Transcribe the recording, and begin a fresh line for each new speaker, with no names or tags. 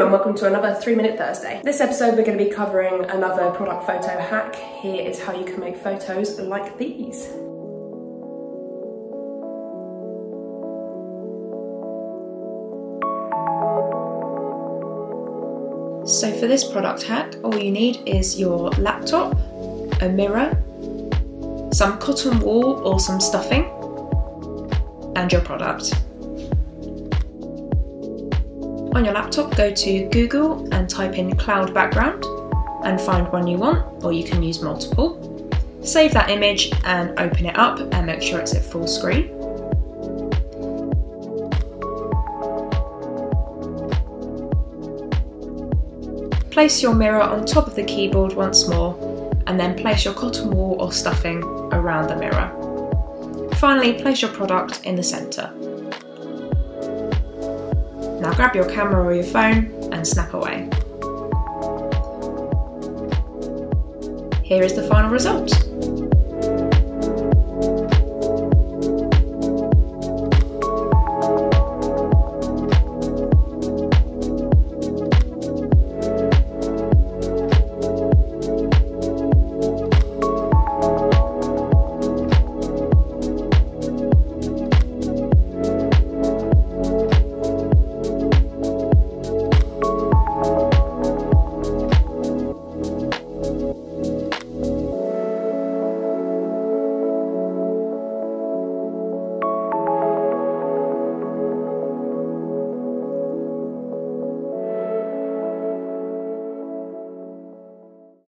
And welcome to another 3 Minute Thursday. This episode we're going to be covering another product photo hack. Here is how you can make photos like these.
So for this product hack, all you need is your laptop, a mirror, some cotton wool or some stuffing, and your product. On your laptop, go to Google and type in cloud background and find one you want, or you can use multiple. Save that image and open it up and make sure it's at full screen. Place your mirror on top of the keyboard once more and then place your cotton wool or stuffing around the mirror. Finally, place your product in the centre. Now grab your camera or your phone and snap away. Here is the final result.